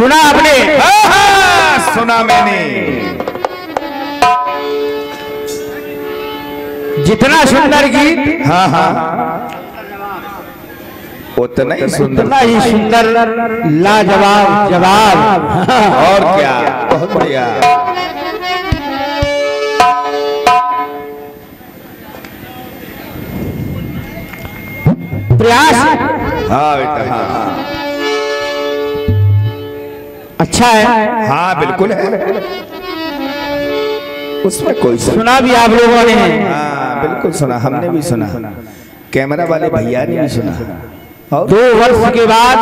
सुना आपने? हाँ, सुना मैंने। जितना सुंदर गीत हाँ हाँ। उतना ही सुंदर। उतना ही सुंदर लाजवाब जवाब। और क्या बहुत बढ़िया। प्रयास? हाँ बेटा हाँ। अच्छा है? हाँ बिल्कुल है। उसमें कोई सुना भी आप लोगों ने। हाँ बिल्कुल सुना हमने भी सुना। कैमरा वाले भैया ने भी सुना। और दो वर्ष के बाद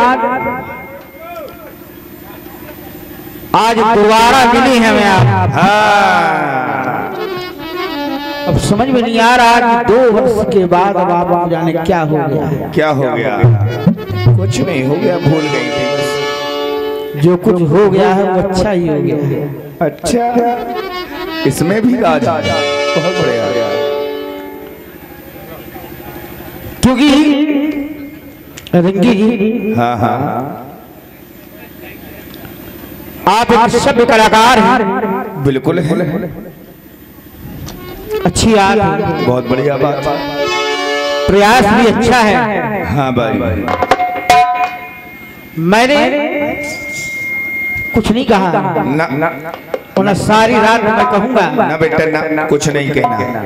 आज दोबारा मिली है हमें आप। हाँ। अब समझ में नहीं आ रहा कि दो वर्ष के बाद अब आप जाने क्या हो गया। क्या हो गया? कुछ नहीं हो गया भूल गई थी। जो कुछ हो गया है वो अच्छा ही हो गया है अच्छा। इसमें भी राज। बहुत बढ़िया। क्योंकि रिंकी जी हाँ हाँ। आप एक सभ्य कलाकार हैं। बिल्कुल है। अच्छी बात बहुत बढ़िया बात। प्रयास भी अच्छा है। हाँ भाई। मैंने कुछ नहीं कहा। ना सारी रात मैं कहूँगा। ना बेटा ना कुछ नहीं कहना।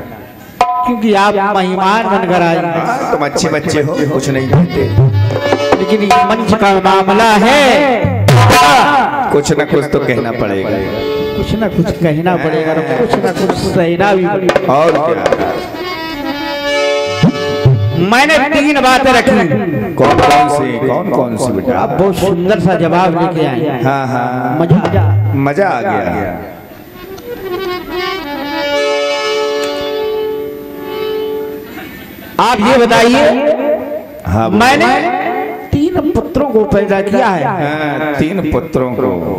क्योंकि आप मेहमान बनकर आए। हाँ, तुम अच्छे बच्चे हो कुछ नहीं कहते। लेकिन ये मंच का मामला है। कुछ ना कुछ तो कहना पड़ेगा। कुछ ना कुछ कहना पड़ेगा। कुछ ना कुछ सहना भी पड़ेगा। और क्या? मैंने तीन बातें रखी। कौन कौन सी कौन कौन सी बेटा? आप बहुत सुंदर सा जवाब लेके आए। हाँ। हाँ मज़ा मज़ा आ गया। आप ये बताइए हाँ मैंने तीन पुत्रों को पैदा किया है। हाँ, तीन पुत्रों को।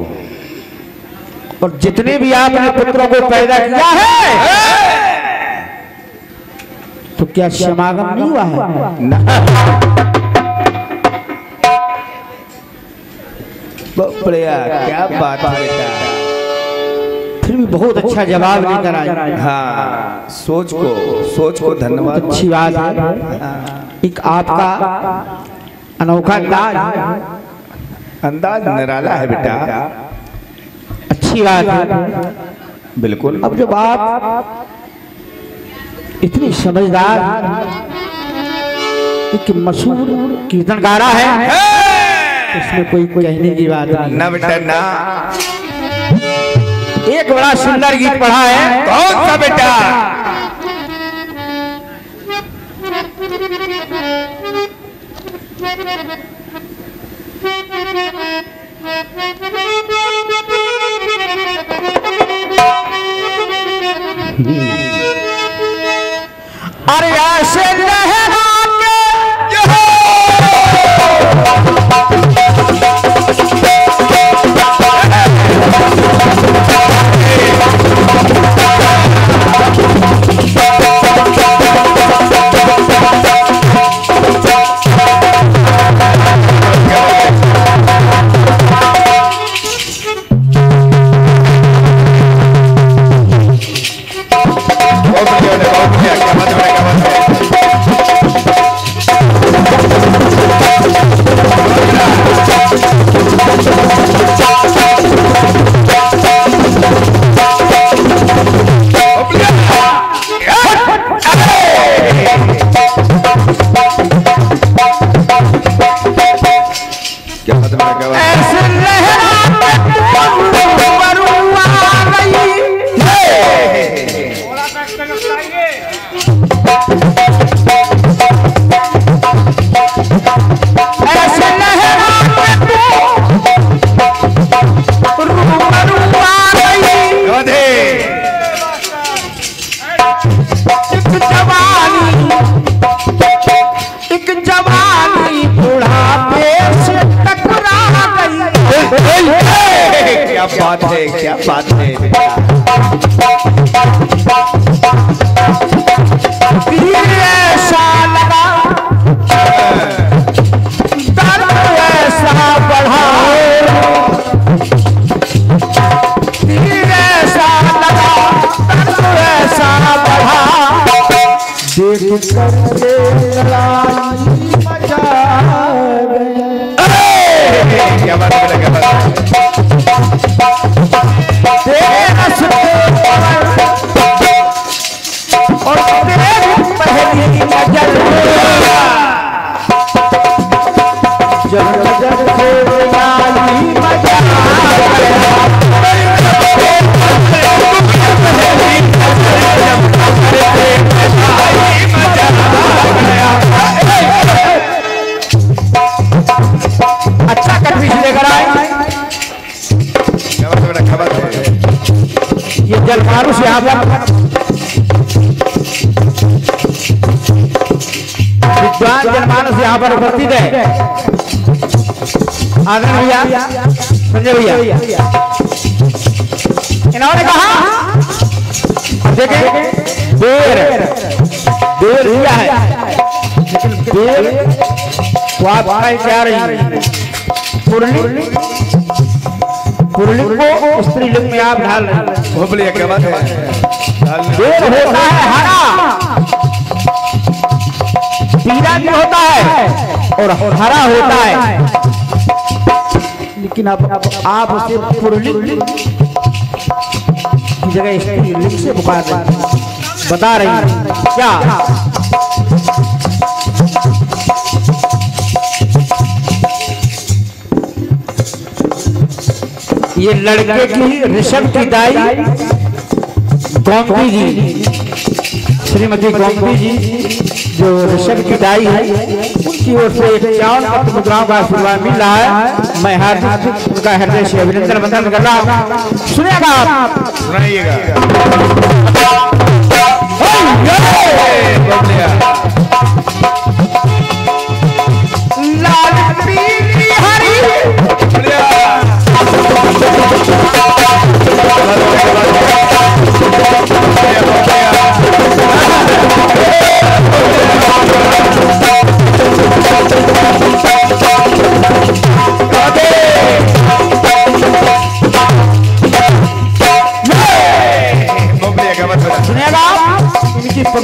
और जितने भी आपने पुत्रों को पैदा किया है। तो क्या समागम नहीं हुआ है? क्या बात है बेटा। फिर भी बहुत अच्छा जवाब लेकर आए। हाँ सोच को सोच को धन्यवाद अच्छी बात है। एक आपका अनोखा अंदाज अंदाज निराला है बेटा। अच्छी बात है। बिल्कुल। अब जब आप इतनी समझदार एक मशहूर कीर्तन कीर्तनकारा है इसमें कोई कहने की बात नहीं। ना बेटा ना एक बड़ा सुंदर गीत पढ़ा है। कौन सा बेटा? अरे क्या क्या बात है क्या बात पर विद्वान जनमानस यहाँ पर उपस्थित है। आदरण भैया संजय भैया? इन्होंने कहा देखें देर देर। दिया है लेकिन देर आप क्या रही? पुरली को स्त्रीलिंग में आप ढाल रहे क्या बात है। देर होता है हरा। पीला भी होता है और हरा होता है। लेकिन अब आप उसे पुरलिंग की जगह स्त्रीलिंग से पुकार रहे हैं। बता रही हैं। क्या? ये लड़के की ऋषभ की दाई गोमती जी। श्रीमती गोमती जी जो ऋषभ की दाई है, उनकी ओर से चावल मुद्राओं का आशीर्वाद मिल रहा है। मैं हार्दिक उनका हृदय से अभिनंदन वंदन कर रहा हूँ। सुनेगा आप। सुनाइएगा।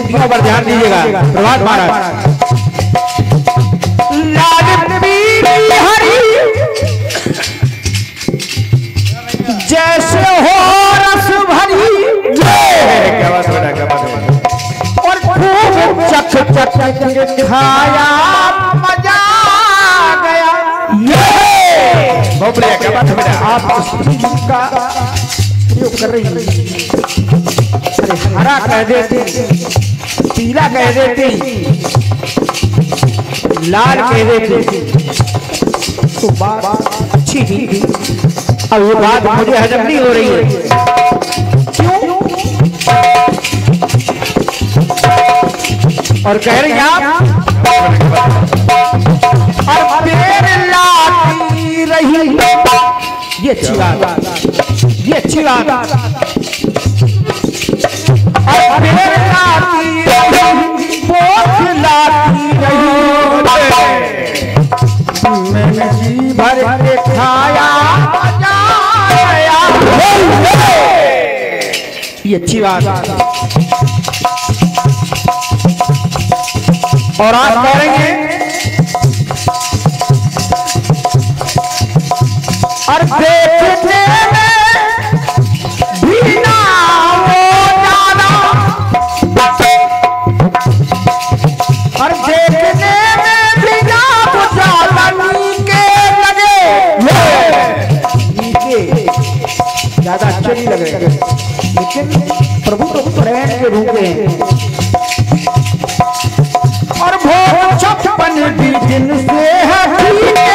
पंक्तियों पर ध्यान दीजिएगा। प्रभात महाराज। जैसे हो रस भरी और खूब चख चख खाया मज़ा गया। ये बोलिए क्या बात है बेटा? आप का प्रयोग कर रही हैं। हरा कह देते, पीला कह देते, लाल कह देते। तो बात अच्छी थी। अब ये बात मुझे हजम नहीं हो रही है। क्यों? और कह रही आप रही ये अच्छी बात ये अच्छी बात आया। ये अच्छी बात और आप कह रहे हैं और देखने अच्छे नहीं लग रहे लेकिन प्रभु तो प्रेम के रूप में और भोग छप्पन भी दिन से है फीके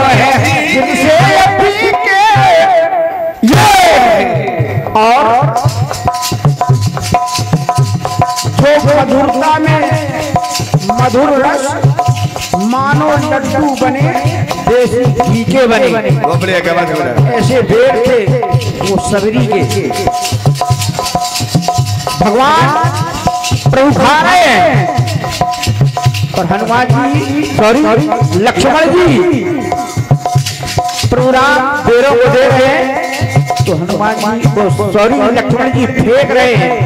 लगे दिन से ये। और जो मधुरता में मधुर रस मानो लड्डू बने देसी फीके बने। ऐसे भेड़ थे वो सबरी के। भगवान प्रभु खा रहे हैं। और हनुमान जी सॉरी लक्ष्मण जी प्रभु राम बेरों को दे रहे हैं तो हनुमान जी को सॉरी लक्ष्मण जी फेंक रहे हैं।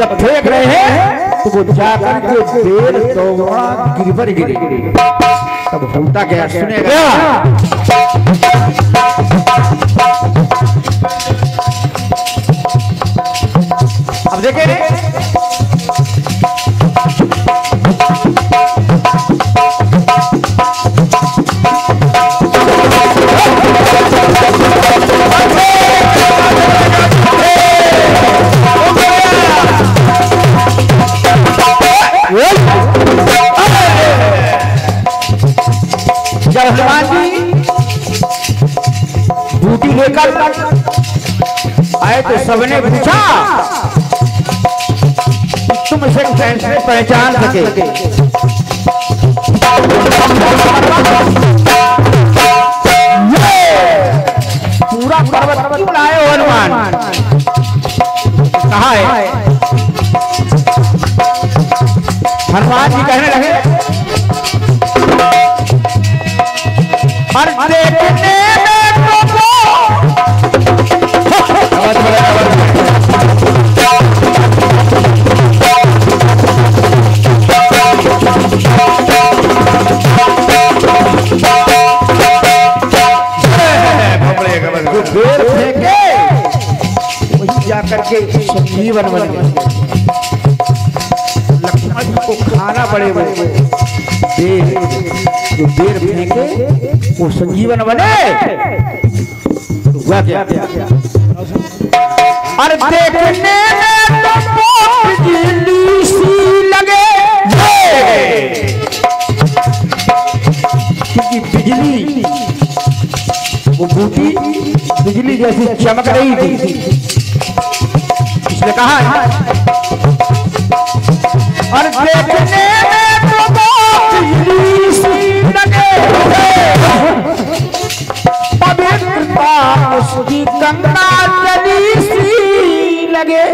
जब फेंक रहे हैं तो वो जाकर के बेर दौड़ा गिरबर गिरे। तब होता क्या सुनेगा अब देखें जब लेकर आए तो सबने पूछा। तुम इसे कैसे पहचान सके? संजीवन बन गए लक्ष्मण को खाना पड़े वो बेर जो बेर फेंके, वो संजीवन बने। तो हुआ क्या? अरे देखने में तो बिजली सी लगे। क्योंकि बिजली, वो बूटी बिजली जैसी चमक रही थी। इसने कहा है। और देखने में तो पवित्रता उसकी गंगा जली सी लगे।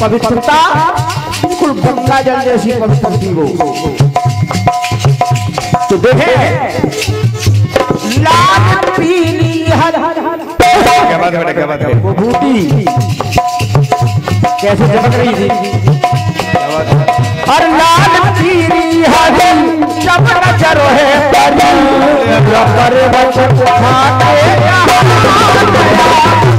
पवित्रता बिल्कुल गंगा जल जैसी पवित्र थी वो। तो देखे लाल पीली हर हर हर क्या बात है बेटा क्या बात है वो बूटी कैसे चमक रही थी और लाल पीली हरी जब चरो है परी रबर बचन खाते हनुमान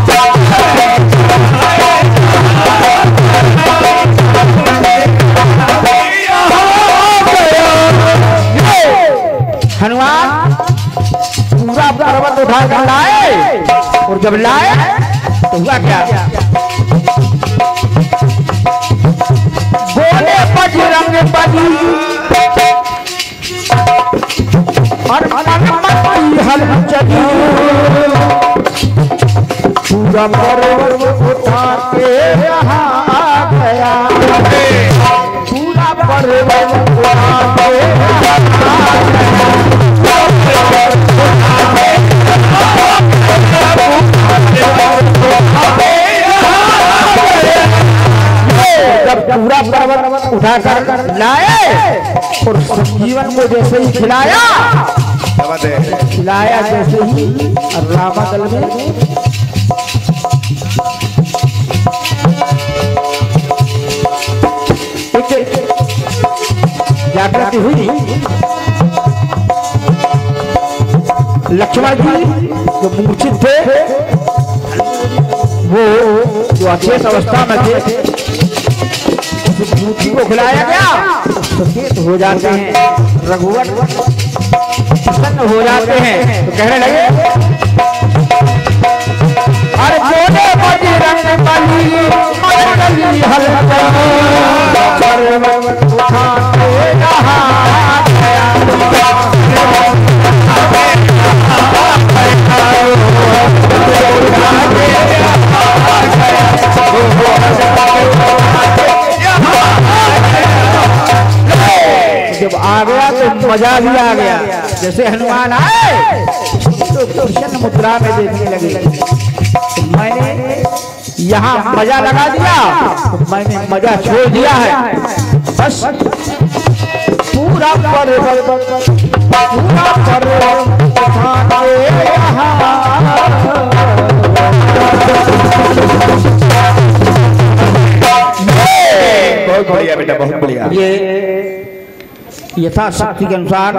पूरा पर्वत उठा के यहाँ आ गया। पूरा पर्वत उठा के यहाँ आ जब पूरा पर्वत उठाकर लाए और जीवन को जैसे ही खिलाया है? खिलाया जैसे ही रामादल में जागृति हुई। लक्ष्मण जी जो मूर्छित थे, वो जो अचेत अवस्था में थे मूर्ति को खिलाया गया। सचेत हो जाते हैं, रघुवर प्रसन्न हो जाते हैं। तो कहने लगे, अरे बजरंग बली बजरंगी आ गया तो मज़ा भी आ गया। जैसे हनुमान आए। तो कृष्ण मुद्रा में देखने लगे। तो मैंने यहाँ मज़ा लगा दिया। तो मैंने मज़ा छोड़ दिया है। बस। पूरा पर्वत पूरा पर्वत बहुत बढ़िया बेटा बहुत बढ़िया। ये यथाशक्ति के अनुसार